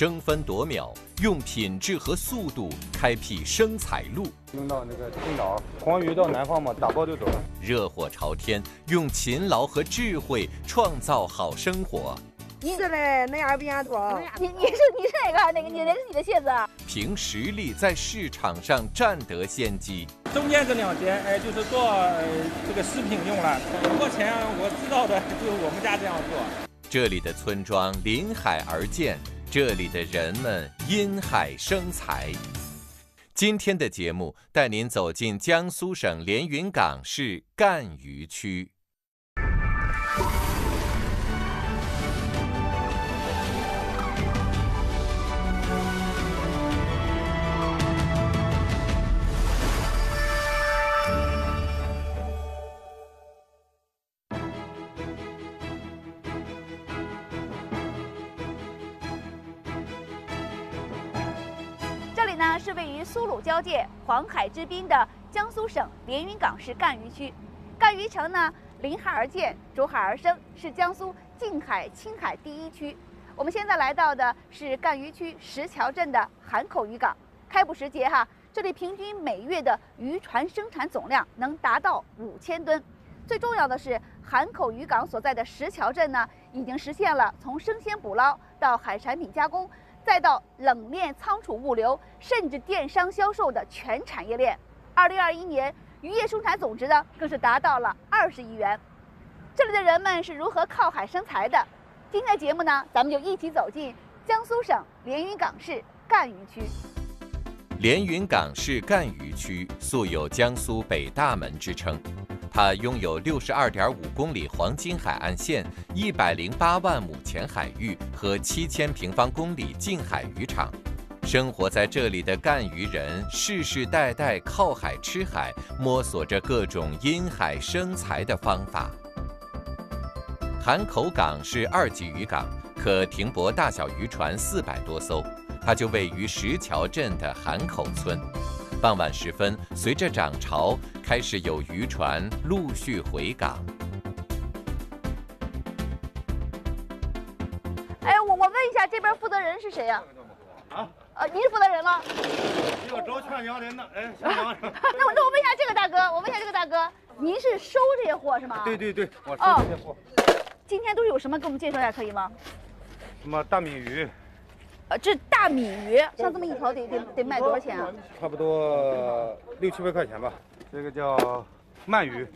争分夺秒，用品质和速度开辟生财路。用到那个青岛黄鱼到南方嘛，打包就走了。热火朝天，用勤劳和智慧创造好生活。你是嘞，恁家比俺多。你你是你是哪个？哪个你哪是你的鞋子？凭实力在市场上占得先机。中间这两节，哎，就是做这个食品用了。目前我知道的就是我们家这样做。这里的村庄临海而建，这里的人们因海生财。今天的节目带您走进江苏省连云港市赣榆区。苏鲁交界、黄海之滨的江苏省连云港市赣榆区。赣榆城呢临海而建，逐海而生，是江苏近海青海第一区。我们现在来到的是赣榆区石桥镇的韩口渔港。开捕时节哈，这里平均每月的渔船生产总量能达到五千吨。最重要的是，韩口渔港所在的石桥镇呢，已经实现了从生鲜捕捞到海产品加工。再到冷链仓储物流，甚至电商销售的全产业链。二零二一年渔业生产总值呢，更是达到了二十亿元。这里的人们是如何靠海生财的？今天的节目呢，咱们就一起走进江苏省连云港市赣榆区。连云港市赣榆区素有“江苏北大门”之称。它拥有六十二点五公里黄金海岸线、一百零八万亩浅海域和七千平方公里近海渔场。生活在这里的赣榆人世世代代靠海吃海，摸索着各种因海生财的方法。韩口港是二级渔港，可停泊大小渔船四百多艘。它就位于石桥镇的韩口村。傍晚时分，随着涨潮，开始有渔船陆续回港。哎，我我问一下，这边负责人是谁呀？啊？呃，您是负责人吗？一个招劝洋人的，哎，那我那我问一下这个大哥，我问一下这个大哥，您是收这些货是吗？对对对，我收这些货。今天都是有什么？给我们介绍一下可以吗？什么大米鱼？呃，这大米鱼，像这么一条得得得卖多少钱啊？差不多六七百块钱吧。这个叫鳗鱼。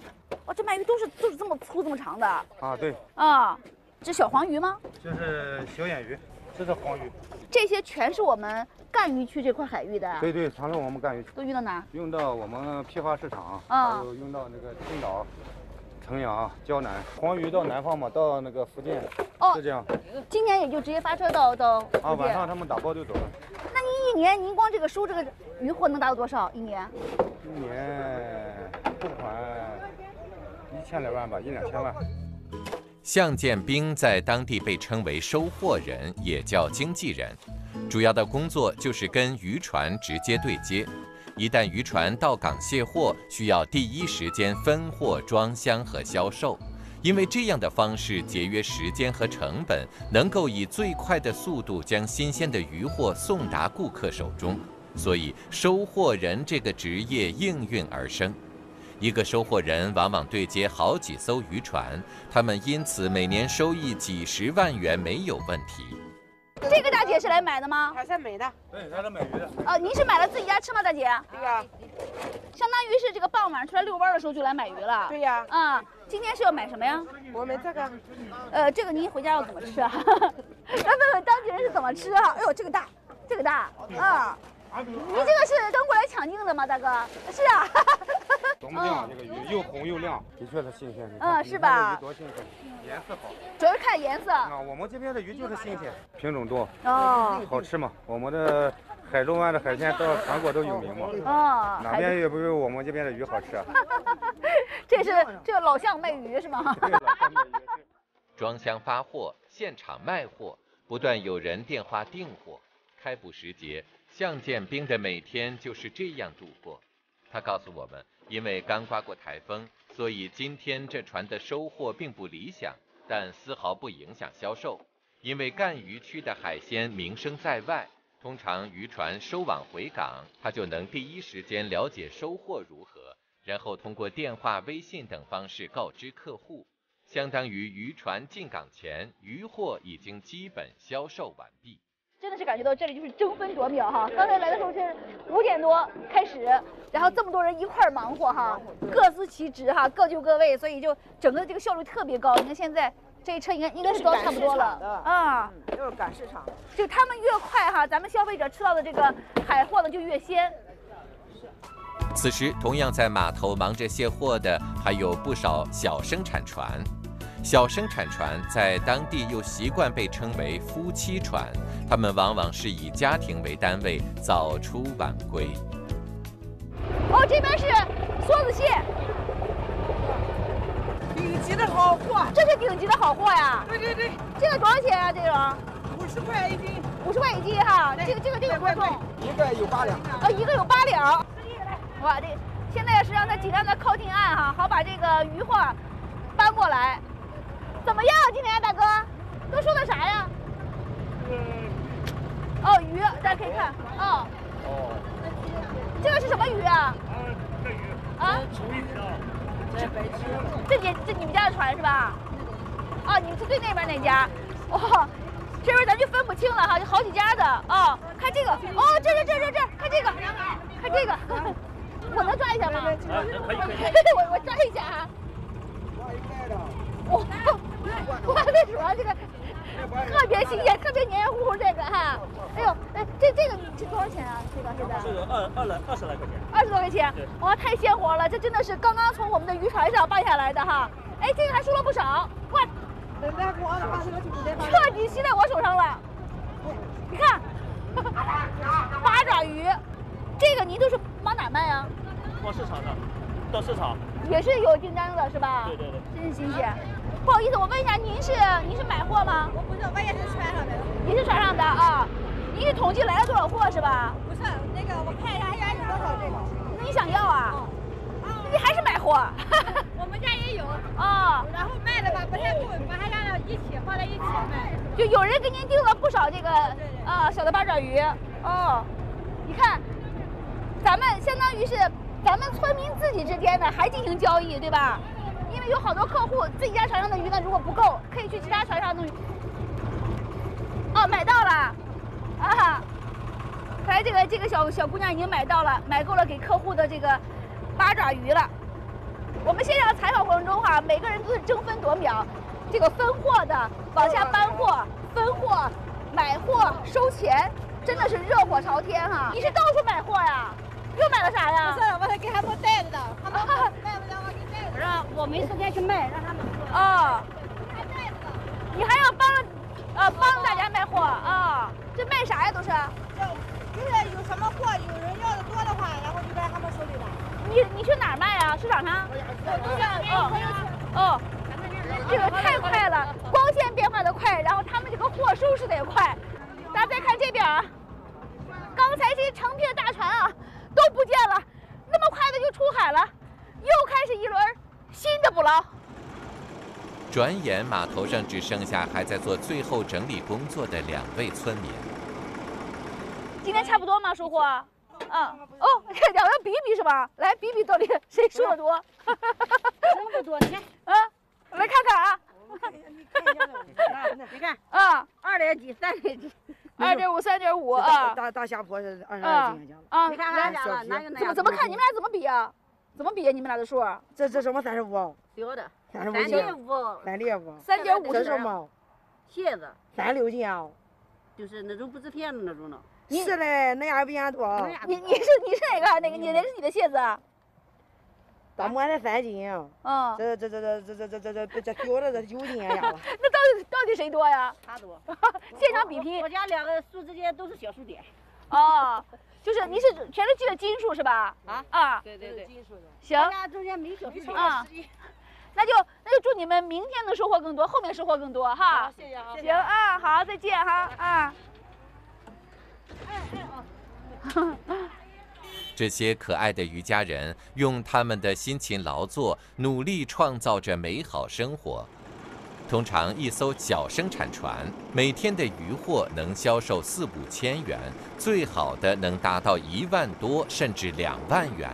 哇，这鳗鱼都是都是这么粗这么长的。啊，对。啊，这小黄鱼吗？这是小眼鱼，这是黄鱼。这些全是我们赣榆区这块海域的。对对，全是我们赣榆区。都运到哪？运到我们批发市场，还有运到那个青岛。城阳、胶南，黄鱼到南方嘛，到那个福建，是这样。今年也就直接发车到到啊，晚上他们打包就走了。那您一年，您光这个收这个鱼货能达到多少？一年？一年不款一千来万吧，一两千万。向建兵在当地被称为收货人，也叫经纪人，主要的工作就是跟渔船直接对接。一旦渔船到港卸货，需要第一时间分货、装箱和销售，因为这样的方式节约时间和成本，能够以最快的速度将新鲜的渔货送达顾客手中，所以收货人这个职业应运而生。一个收货人往往对接好几艘渔船，他们因此每年收益几十万元没有问题。这个大姐是来买的吗？还是买的。对，来买鱼的。呃，您是买了自己家吃吗，大姐？对呀。相当于是这个傍晚出来遛弯的时候就来买鱼了。对呀。啊，今天是要买什么呀？我们这个。呃，这个您回家要怎么吃啊？来问问当地人是怎么吃啊？哎呦，这个大，这个大啊。你这个是刚过来抢镜的吗，大哥？是啊。多么亮，这个鱼又红又亮，的确是新鲜。嗯，是吧？多新鲜，颜色好。主要是看颜色。啊，我们这边的鱼就是新鲜，品种多，哦，好吃嘛。我们的海中湾的海鲜到全国都有名嘛。哦。哪边也不如我们这边的鱼好吃啊。这是这老乡卖鱼是吗？对，老乡卖鱼。装箱发货，现场卖货，不断有人电话订货。开捕时节。向建兵的每天就是这样度过。他告诉我们，因为刚刮过台风，所以今天这船的收获并不理想，但丝毫不影响销售。因为赣榆区的海鲜名声在外，通常渔船收网回港，他就能第一时间了解收获如何，然后通过电话、微信等方式告知客户。相当于渔船进港前，渔货已经基本销售完毕。是感觉到这里就是争分夺秒哈！刚才来的时候是五点多开始，然后这么多人一块忙活哈，各司其职哈，各就各位，所以就整个这个效率特别高。你看现在这一车应该应该是都差不多了啊，就是赶市场。就他们越快哈，咱们消费者吃到的这个海货呢就越鲜。此时，同样在码头忙着卸货的还有不少小生产船。小生产船在当地又习惯被称为“夫妻船”，他们往往是以家庭为单位，早出晚归。哦，这边是梭子蟹，顶级的好货，这是顶级的好货呀！对对对，这个多少钱啊？这个五十块一斤，五十块一斤哈。这个这个这个多重？一个有八两。啊，一个有八两。哇，这现在是让它尽量的靠近岸哈，好把这个鱼货搬过来。怎么样，今天大哥，都说的啥呀？哦，鱼，大家可以看，哦。哦。这个是什么鱼啊？啊，这鱼。啊？这白鲫。这你这你们家的船是吧？哦，你们是最那边那家。哦，这边咱就分不清了哈，有好几家的哦。看这个，哦，这这这这这，看这个，看这个，我能抓一下吗？我我抓一下啊。哇。我还没说这个特别新鲜，特别黏黏糊糊这个哈。哎呦，哎，这这个这多少钱啊？这个现在是二二来二十来块钱。二十多块钱，哇，太鲜活了！这真的是刚刚从我们的渔船上搬下来的哈。哎，这个还收了不少，哇！彻底吸在我手上了。你看，八爪鱼，这个您都是往哪卖啊？往市场上，到市场。也是有订单的是吧？对对对。真新鲜。不好意思，我问一下，您是您是买货吗？我不是，我也是船上的。你是船上的啊？您是统计来了多少货是吧？不是，那个我看一下还有多少这个。那你想要啊？你还是买货？我们家也有。哦。然后卖的吧不太够，把它让他一起放在一起卖。就有人给您订了不少这个啊小的八爪鱼哦。你看，咱们相当于是咱们村民自己之间的还进行交易，对吧？因为有好多客户自己家船上的鱼呢，如果不够，可以去其他船上弄。哦，买到了，啊，看来这个这个小小姑娘已经买到了，买够了给客户的这个八爪鱼了。我们现场采访过程中哈，每个人都是争分夺秒，这个分货的往下搬货、分货、买货、收钱，真的是热火朝天哈。你是到处买货呀？又买了啥呀？算了，我是给他们带着的，他们卖不了我没时间去卖，让他们。哦。还带着。你还要帮，呃，帮大家卖货啊？这卖啥呀？都是。就是有什么货，有人要的多的话，然后就在他们手里了。你你去哪儿卖啊？市场上。哦。哦。这个太快了，光线变化的快，然后他们这个货收拾的也快。大家再看这边啊，刚才这些成片的大船啊。都不见了，那么快的就出海了，又开始一轮新的捕捞。转眼码头上只剩下还在做最后整理工作的两位村民。今天差不多吗？收获？啊，哦，两位比比是吧？来比比到底谁收的多？这么多，你看，啊，来看看啊。你看，啊，二点几，三点几。二点五，三点五啊！大大下坡是二十二斤啊！你看俺俩了，哪有那怎么怎么看？你们俩怎么比啊？怎么比？你们俩的数？这这什么三十五？小的。三十五斤。三点五。三点五。三点五是什么？蝎子。三六斤啊。就是那种不值钱的那种的。是嘞，那样比俺多。你你是你是哪个？哪个？你那是你的蝎子？大拇才三斤。啊。这这这这这这这这这这小的这九斤呀。那到底到底谁多呀？他多。现场比拼。我家两个数之间都是小数点。哦，就是你是全是记的斤数是吧？啊啊。对对对。行。我家中间没。啊。那就那就祝你们明天能收获更多，后面收获更多哈。谢谢啊。行啊，好，再见哈啊。哎哎啊。这些可爱的渔家人用他们的辛勤劳作，努力创造着美好生活。通常一艘小生产船每天的渔获能销售四五千元，最好的能达到一万多甚至两万元。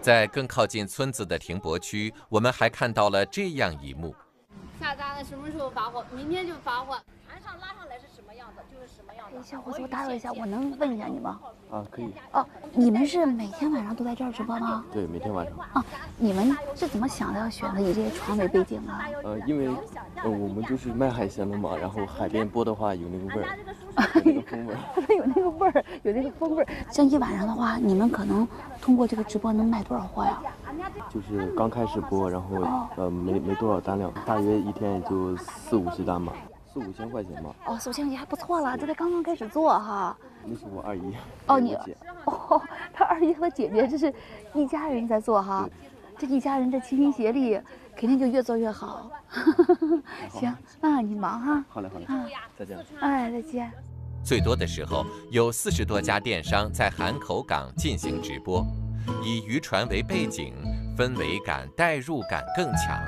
在更靠近村子的停泊区，我们还看到了这样一幕：下单了什么时候发货？明天就发货。船上拉上来是什么样的，就是什么样的。小伙子，我打扰一下，我能问一下你吗？啊，可以。哦，你们是每天晚上都在这儿直播吗？对，每天晚上。啊，你们是怎么想的要选择以这些船为背景啊？呃，因为呃我们就是卖海鲜的嘛，然后海边播的话有那个味儿，有那个风味儿。有那个味儿，有那个风味儿。像一晚上的话，你们可能通过这个直播能卖多少货呀？就是刚开始播，然后呃没没多少单量，大约一天也就四五十单吧，四五千块钱吧。哦，四五千块钱还不错了，这才刚刚开始做哈。那是我二姨。哦，你哦，他二姨和姐姐这是一家人在做哈，这一家人这齐心协力，肯定就越做越好。行，那你忙哈。好嘞，好嘞，再见。哎，再见。最多的时候有四十多家电商在海口港进行直播，以渔船为背景，氛围感、代入感更强。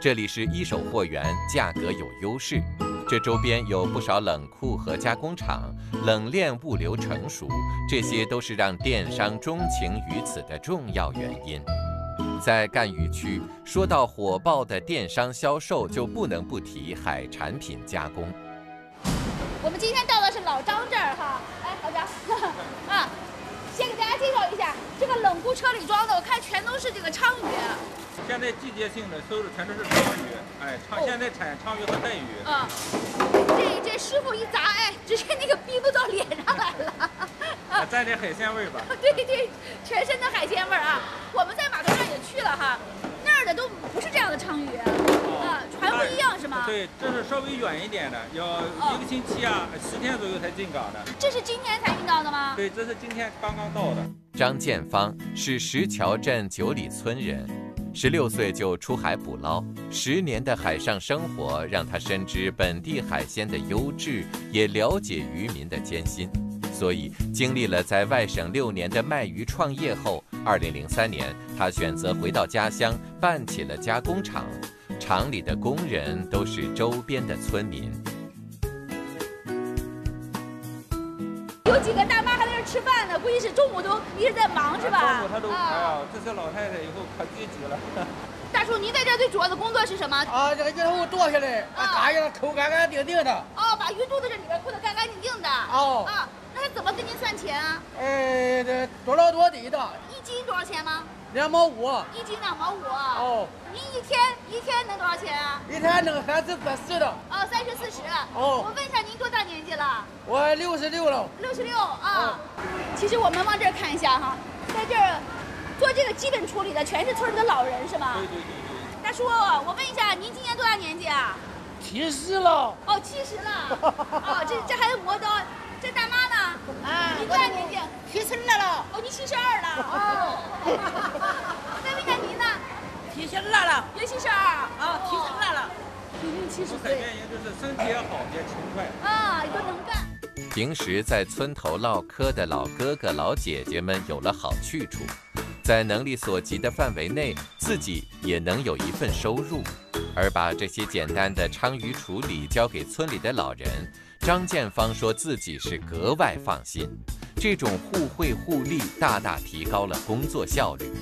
这里是一手货源，价格有优势。这周边有不少冷库和加工厂，冷链物流成熟，这些都是让电商钟情于此的重要原因。在赣榆区，说到火爆的电商销售，就不能不提海产品加工。我们今天到的是老张这儿哈，来老张，啊，先给大家介绍一下，这个冷库车里装的，我看全都是这个鲳鱼。现在季节性的收的全都是鲳鱼，哎，鲳现在产鲳鱼和带鱼。啊，这这师傅一砸，哎，直接那个逼都到脸上来了。啊，沾点海鲜味吧。对对，全身的海鲜味啊！我们在码头上也去了哈，那儿的都不是这样的鲳鱼，啊，船不一样是吗？对，这是稍微远一点的，要一个星期啊，十天左右才进港的。这是今天才运到的吗？对，这是今天刚刚到的。张建芳是石桥镇九里村人。十六岁就出海捕捞，十年的海上生活让他深知本地海鲜的优质，也了解渔民的艰辛。所以，经历了在外省六年的卖鱼创业后，二零零三年，他选择回到家乡，办起了加工厂。厂里的工人都是周边的村民。有几个大吃饭呢，估计是中午都一直在忙，是吧？中午他都哎呀，这些老太太以后可积极了。大叔，您在这最主要的工作是什么？啊，这个鱼头剁下来，嘎一下抠干干净净的。哦，把鱼肚子这里边抠得干干净净的。哦。啊，那他怎么跟您算钱啊？呃，这多少多得的。一斤多少钱吗？两毛五。一斤两毛五。哦。您一天一天能多少钱啊？一天能三十四十的。哦，三十四十。哦。我问一下，您多大年纪了？我六十六了。六十六啊。其实我们往这儿看一下哈，在这儿做这个基本处理的全是村里的老人，是吗？对对对。大叔，我问一下，您今年多大年纪啊？七十了。哦，七十了。哦，这这还磨刀。这大妈呢？啊，你多大年纪？七十二了。哦，你七十二了。哦。再问一下您呢？七十二了。也七十二。啊，七十二了。七十岁。就是身体也好，也勤快。啊，又能干。平时在村头唠嗑的老哥哥老姐姐们有了好去处。在能力所及的范围内，自己也能有一份收入，而把这些简单的鲳鱼处理交给村里的老人，张建芳说自己是格外放心。这种互惠互利，大大提高了工作效率。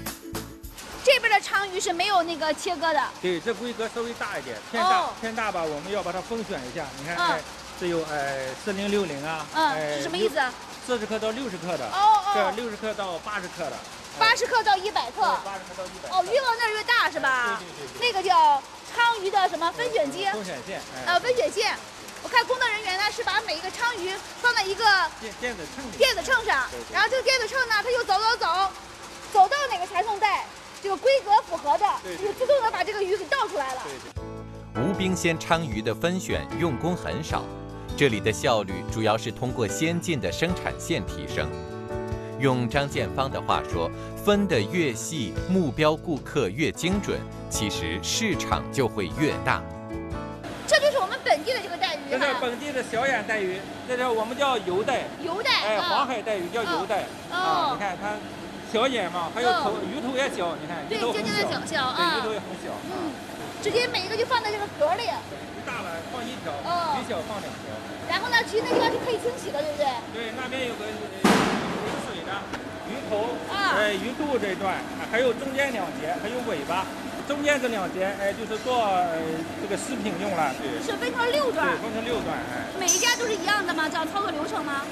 这边的鲳鱼是没有那个切割的，对，这规格稍微大一点，偏大偏大吧，我们要把它分选一下。你看，哎，这有哎四零六零啊，嗯，是什么意思？四十克到六十克的，哦哦，这六十克到八十克的。八十克到一百克，八十克到一百。哦，越往那儿越大是吧？对对对。那个叫鲳鱼的什么分选机？分选线。呃，分选线。我看工作人员呢是把每一个鲳鱼放在一个电电子秤电子秤上，然后这个电子秤呢，它就走走走，走到哪个传送带，这个规格符合的，就自动的把这个鱼给倒出来了。对对。无冰鲜鲳鱼的分选用工很少，这里的效率主要是通过先进的生产线提升。用张建芳的话说，分得越细，目标顾客越精准，其实市场就会越大。这是本地的小眼带鱼，这叫我们叫油带。油带，哎，黄海带鱼叫油带。啊，你看它小眼嘛，还有头鱼头也小，你看鱼头很小。小小啊，鱼头也很小。嗯，直接每一个就放在这个壳里。鱼大了放一条，鱼小放两条。然后呢，其实那地方是可以清洗的，对不对？对，那边有个有水的鱼头，哎，鱼肚这一段，还有中间两节，还有尾巴。中间这两节，哎，就是做这个食品用了。对，是分成六段。对，分成六段，哎。每一家都是一样的吗？这样操作流程吗？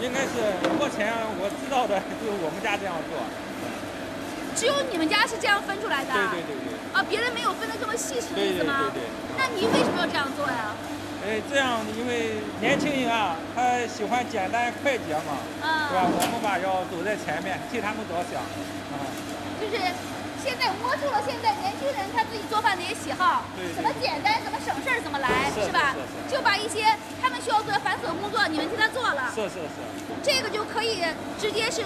应该是目前我知道的，就是我们家这样做。只有你们家是这样分出来的？对对对对。啊，别人没有分的这么细，是意思吗？对对对。那您为什么要这样做呀？哎，这样，因为年轻人啊，他喜欢简单快捷嘛，是吧？我们吧要走在前面，替他们着想，啊。就是。现在摸出了现在年轻人他自己做饭的一些喜好，怎么简单怎么省事儿怎么来，是吧？就把一些他们需要做的繁琐工作，你们替他做了。是是是。这个就可以直接是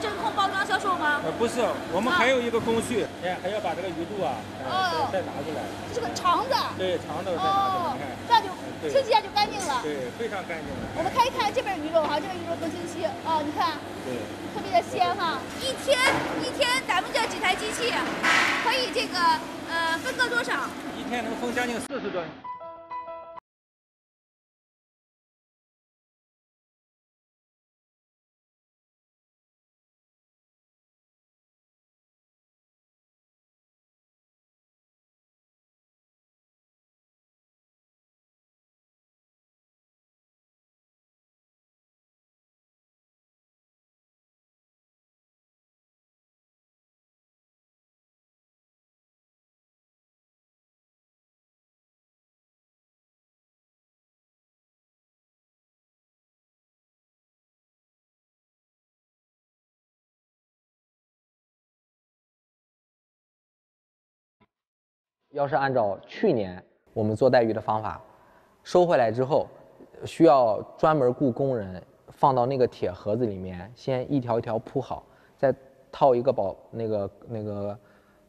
真空包装销售吗？呃，不是，我们还有一个工序，哎，还要把这个鱼肚啊，哦，再拿出来。这是个肠子。对，肠子再拿出来，这样就清洗一下就干净了。对，非常干净。我们看一看这边鱼肉哈，这边鱼肉更清晰哦，你看。对。特别的鲜哈，一天一天咱们这几台机器可以这个呃分割多少？一天能分将近四十吨。要是按照去年我们做带鱼的方法，收回来之后，需要专门雇工人放到那个铁盒子里面，先一条一条铺好，再套一个保那个那个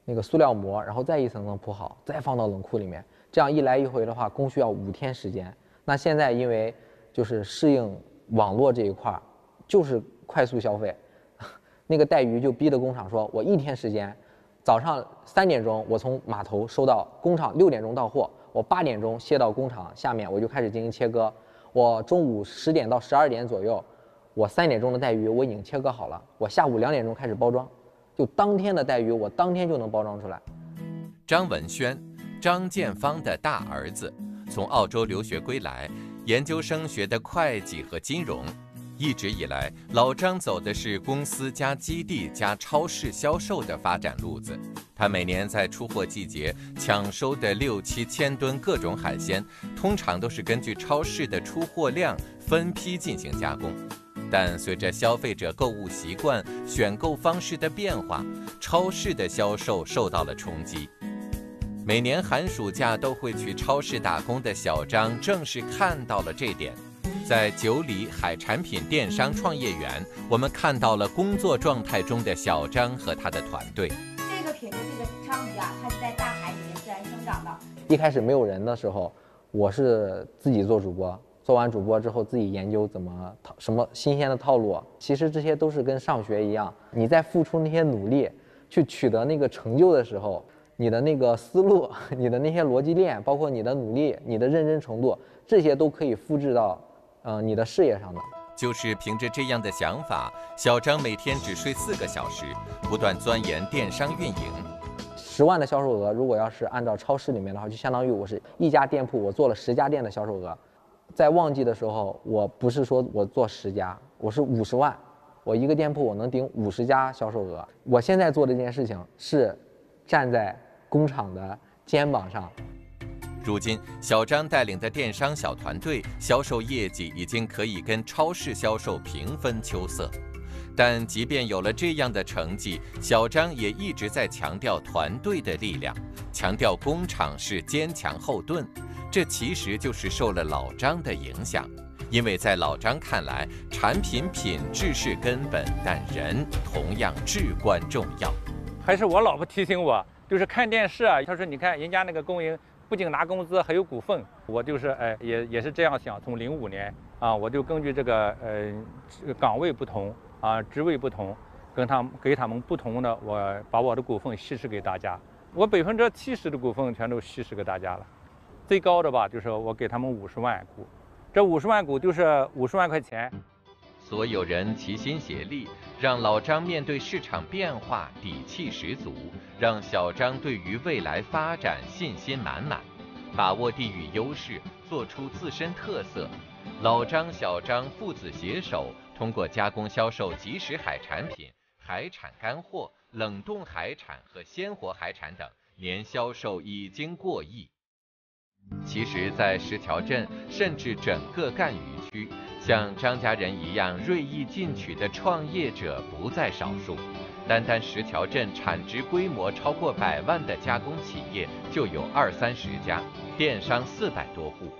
那个塑料膜，然后再一层层铺好，再放到冷库里面。这样一来一回的话，工需要五天时间。那现在因为就是适应网络这一块儿，就是快速消费，那个带鱼就逼得工厂说，我一天时间。早上三点钟，我从码头收到工厂，六点钟到货，我八点钟卸到工厂下面，我就开始进行切割。我中午十点到十二点左右，我三点钟的带鱼我已经切割好了，我下午两点钟开始包装，就当天的带鱼我当天就能包装出来。张文轩，张建芳的大儿子，从澳洲留学归来，研究生学的会计和金融。一直以来，老张走的是公司加基地加超市销售的发展路子。他每年在出货季节抢收的六七千吨各种海鲜，通常都是根据超市的出货量分批进行加工。但随着消费者购物习惯、选购方式的变化，超市的销售受到了冲击。每年寒暑假都会去超市打工的小张，正是看到了这点。在九里海产品电商创业园，我们看到了工作状态中的小张和他的团队。这个品质，这个鲳鱼啊，它是在大海里面自然生长的。一开始没有人的时候，我是自己做主播，做完主播之后自己研究怎么套什么新鲜的套路。其实这些都是跟上学一样，你在付出那些努力去取得那个成就的时候，你的那个思路、你的那些逻辑链，包括你的努力、你的认真程度，这些都可以复制到。呃，你的事业上的，就是凭着这样的想法，小张每天只睡四个小时，不断钻研电商运营。十万的销售额，如果要是按照超市里面的话，就相当于我是一家店铺，我做了十家店的销售额。在旺季的时候，我不是说我做十家，我是五十万，我一个店铺我能顶五十家销售额。我现在做这件事情是站在工厂的肩膀上。如今，小张带领的电商小团队销售业绩已经可以跟超市销售平分秋色。但即便有了这样的成绩，小张也一直在强调团队的力量，强调工厂是坚强后盾。这其实就是受了老张的影响，因为在老张看来，产品品质是根本，但人同样至关重要。还是我老婆提醒我，就是看电视啊，她说：“你看人家那个工人。”不仅拿工资，还有股份。我就是哎，也也是这样想。从零五年啊，我就根据这个呃岗位不同啊，职位不同，跟他们给他们不同的，我把我的股份稀释给大家。我百分之七十的股份全都稀释给大家了，最高的吧，就是我给他们五十万股，这五十万股就是五十万块钱。所有人齐心协力，让老张面对市场变化底气十足，让小张对于未来发展信心满满，把握地域优势，做出自身特色。老张、小张父子携手，通过加工销售即食海产品、海产干货。冷冻海产和鲜活海产等年销售已经过亿。其实，在石桥镇，甚至整个赣榆区，像张家人一样锐意进取的创业者不在少数。单单石桥镇产值规模超过百万的加工企业就有二三十家，电商四百多户。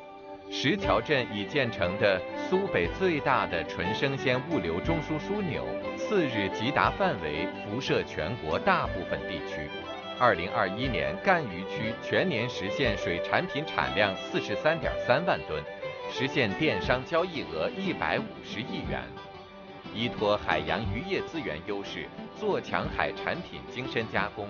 石桥镇已建成的苏北最大的纯生鲜物流中枢枢纽，次日即达范围辐射全国大部分地区。二零二一年，赣榆区全年实现水产品产量四十三点三万吨，实现电商交易额一百五十亿元。依托海洋渔业资源优势，做强海产品精深加工。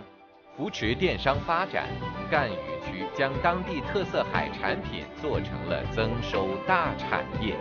扶持电商发展，赣榆区将当地特色海产品做成了增收大产业。